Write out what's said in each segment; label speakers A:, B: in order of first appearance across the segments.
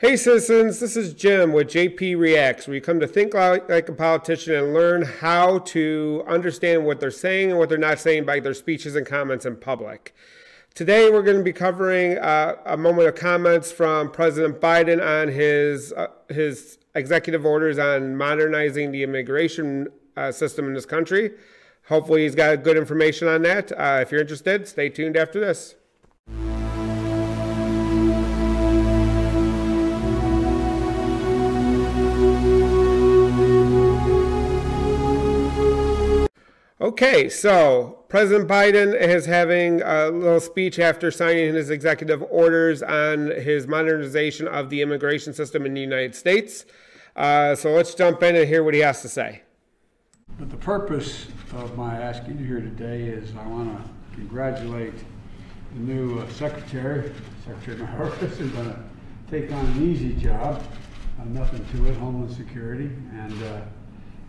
A: Hey citizens, this is Jim with JP Reacts, where you come to think like, a politician and learn how to understand what they're saying and what they're not saying by their speeches and comments in public. Today we're going to be covering uh, a moment of comments from President Biden on his uh, his executive orders on modernizing the immigration uh, system in this country. Hopefully he's got good information on that. Uh, if you're interested, stay tuned after this. Okay, so President Biden is having a little speech after signing his executive orders on his modernization of the immigration system in the United States. Uh, so let's jump in and hear what he has to say.
B: But the purpose of my asking you here today is I want to congratulate the new uh, secretary, Secretary Mayorkas, who's going to take on an easy job, uh, nothing to it, Homeland Security, and uh,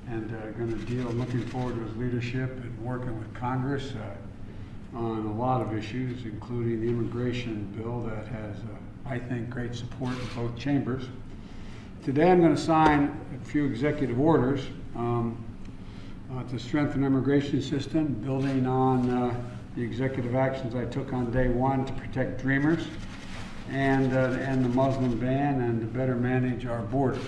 B: and uh, going to deal, looking forward to his leadership and working with Congress uh, on a lot of issues, including the immigration bill that has, uh, I think, great support in both chambers. Today I'm going to sign a few executive orders um, uh, to strengthen immigration system, building on uh, the executive actions I took on day one to protect dreamers and uh, end the Muslim ban and to better manage our borders.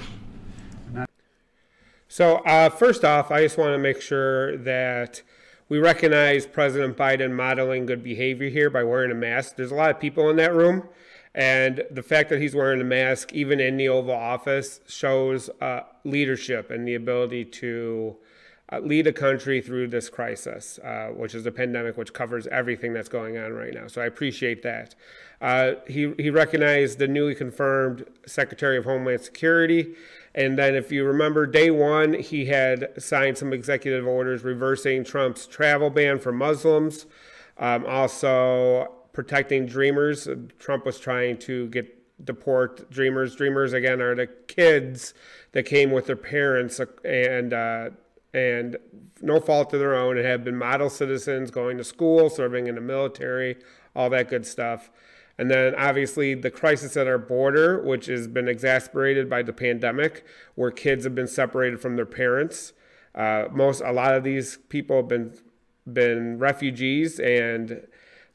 A: So, uh, first off, I just want to make sure that we recognize President Biden modeling good behavior here by wearing a mask. There's a lot of people in that room, and the fact that he's wearing a mask, even in the Oval Office, shows uh, leadership and the ability to uh, lead a country through this crisis, uh, which is a pandemic which covers everything that's going on right now. So I appreciate that. Uh, he, he recognized the newly confirmed Secretary of Homeland Security and then, if you remember, day one, he had signed some executive orders reversing Trump's travel ban for Muslims, um, also protecting Dreamers. Trump was trying to get deport Dreamers. Dreamers again are the kids that came with their parents and uh, and no fault of their own and have been model citizens, going to school, serving in the military, all that good stuff. And then obviously the crisis at our border, which has been exacerbated by the pandemic, where kids have been separated from their parents. Uh, most, a lot of these people have been been refugees, and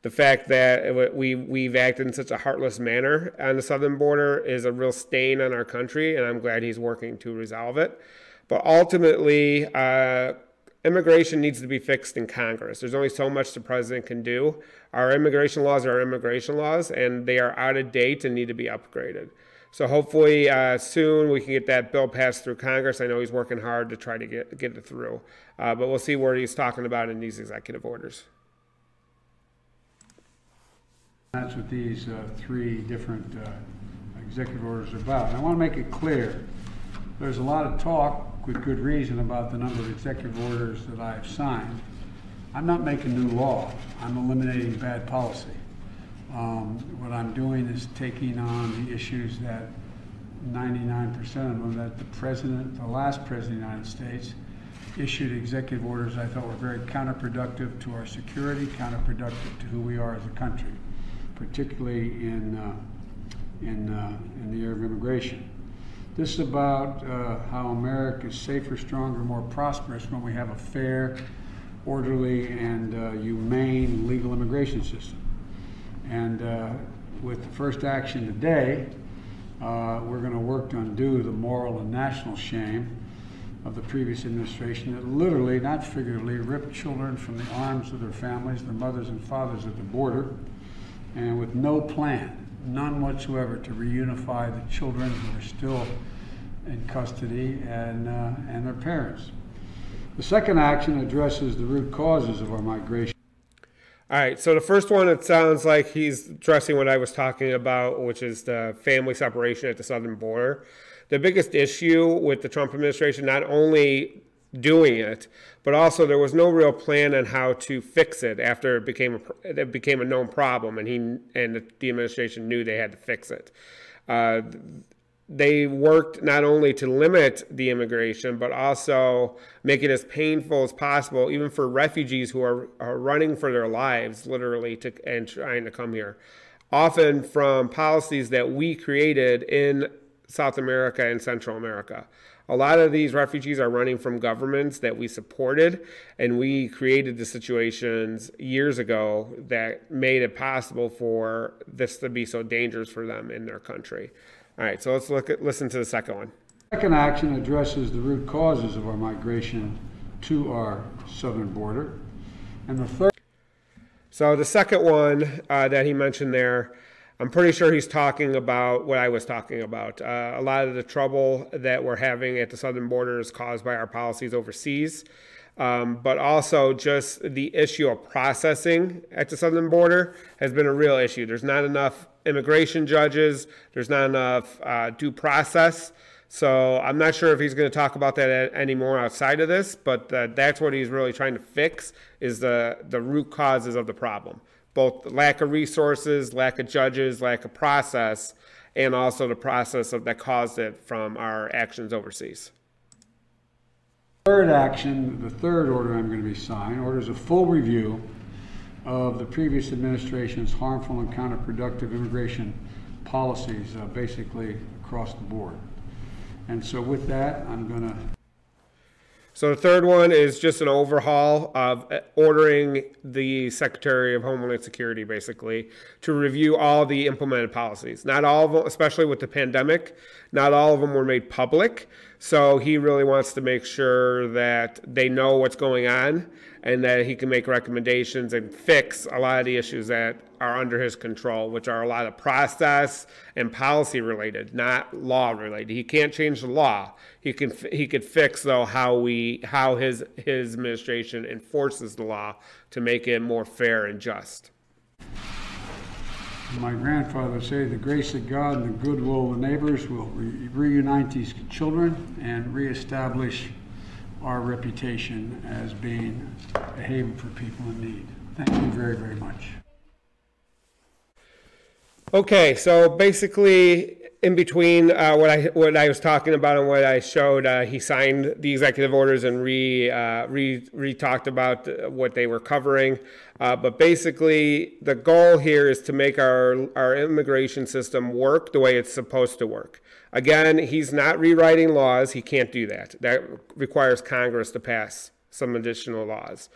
A: the fact that we we've acted in such a heartless manner on the southern border is a real stain on our country, and I'm glad he's working to resolve it. But ultimately, uh, immigration needs to be fixed in Congress. There's only so much the president can do. Our immigration laws are our immigration laws, and they are out of date and need to be upgraded. So hopefully uh, soon we can get that bill passed through Congress. I know he's working hard to try to get get it through, uh, but we'll see what he's talking about in these executive orders.
B: That's what these uh, three different uh, executive orders are about. And I want to make it clear. There's a lot of talk with good reason about the number of executive orders that I've signed. I'm not making new law. I'm eliminating bad policy. Um, what I'm doing is taking on the issues that 99% of them that the president, the last president of the United States, issued executive orders I thought were very counterproductive to our security, counterproductive to who we are as a country, particularly in, uh, in, uh, in the area of immigration. This is about uh, how America is safer, stronger, more prosperous when we have a fair, orderly, and uh, humane legal immigration system. And uh, with the first action today, uh, we're going to work to undo the moral and national shame of the previous administration that literally, not figuratively, ripped children from the arms of their families, their mothers and fathers at the border, and with no plan none whatsoever to reunify the children who are still in custody and, uh, and their parents. The second action addresses the root causes of our migration.
A: All right, so the first one, it sounds like he's addressing what I was talking about, which is the family separation at the southern border. The biggest issue with the Trump administration, not only doing it, but also there was no real plan on how to fix it after it became a, it became a known problem, and he and the administration knew they had to fix it. Uh, they worked not only to limit the immigration, but also make it as painful as possible, even for refugees who are, are running for their lives, literally, to and trying to come here. often from policies that we created in South America and Central America. A lot of these refugees are running from governments that we supported, and we created the situations years ago that made it possible for this to be so dangerous for them in their country. All right, so let's look at listen to the second one.
B: Second action addresses the root causes of our migration to our southern border. And the third
A: so the second one uh, that he mentioned there, I'm pretty sure he's talking about what I was talking about. Uh, a lot of the trouble that we're having at the southern border is caused by our policies overseas, um, but also just the issue of processing at the southern border has been a real issue. There's not enough immigration judges. There's not enough uh, due process. So I'm not sure if he's going to talk about that anymore outside of this, but uh, that's what he's really trying to fix is the, the root causes of the problem. Both lack of resources, lack of judges, lack of process, and also the process of, that caused it from our actions overseas.
B: Third action, the third order I'm going to be signing, orders a full review of the previous administration's harmful and counterproductive immigration policies, uh, basically across the board. And so with that, I'm going to
A: so the third one is just an overhaul of uh, ordering the Secretary of Homeland Security, basically, to review all the implemented policies. Not all of them, especially with the pandemic, not all of them were made public. So he really wants to make sure that they know what's going on and that he can make recommendations and fix a lot of the issues that are under his control, which are a lot of process and policy related, not law related. He can't change the law. He can he could fix though how we how his his administration enforces the law to make it more fair and just.
B: My grandfather said, "The grace of God and the goodwill of the neighbors will re reunite these children and reestablish." Our reputation as being a haven for people in need. Thank you very, very much.
A: Okay, so basically, in between uh, what I what I was talking about and what I showed, uh, he signed the executive orders and re uh, re re talked about what they were covering. Uh, but basically, the goal here is to make our our immigration system work the way it's supposed to work. Again, he's not rewriting laws. He can't do that. That requires Congress to pass some additional laws.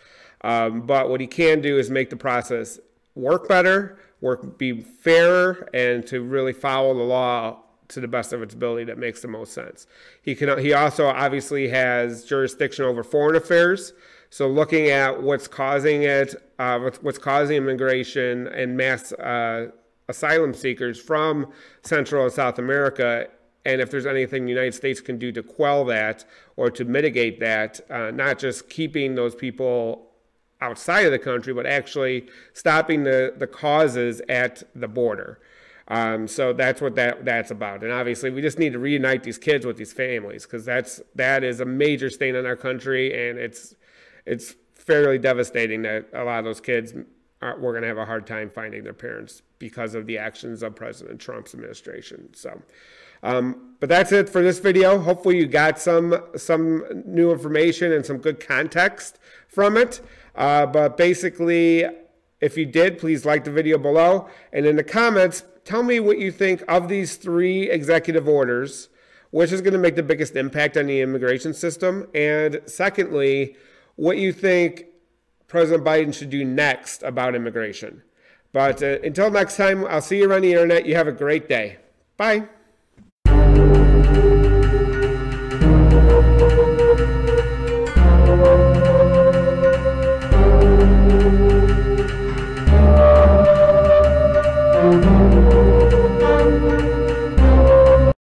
A: Um, but what he can do is make the process work better, work be fairer, and to really follow the law to the best of its ability that makes the most sense. He can. He also obviously has jurisdiction over foreign affairs. So looking at what's causing it, uh, what's, causing immigration and mass uh, asylum seekers from Central and South America and if there's anything the United States can do to quell that or to mitigate that, uh, not just keeping those people outside of the country, but actually stopping the, the causes at the border. Um, so that's what that that's about. And obviously, we just need to reunite these kids with these families because that's that is a major stain on our country, and it's it's fairly devastating that a lot of those kids are, we're going to have a hard time finding their parents because of the actions of President Trump's administration. So. Um, but that's it for this video. Hopefully you got some, some new information and some good context from it. Uh, but basically, if you did, please like the video below. And in the comments, tell me what you think of these three executive orders, which is going to make the biggest impact on the immigration system. And secondly, what you think President Biden should do next about immigration. But uh, until next time, I'll see you around the internet. You have a great day. Bye.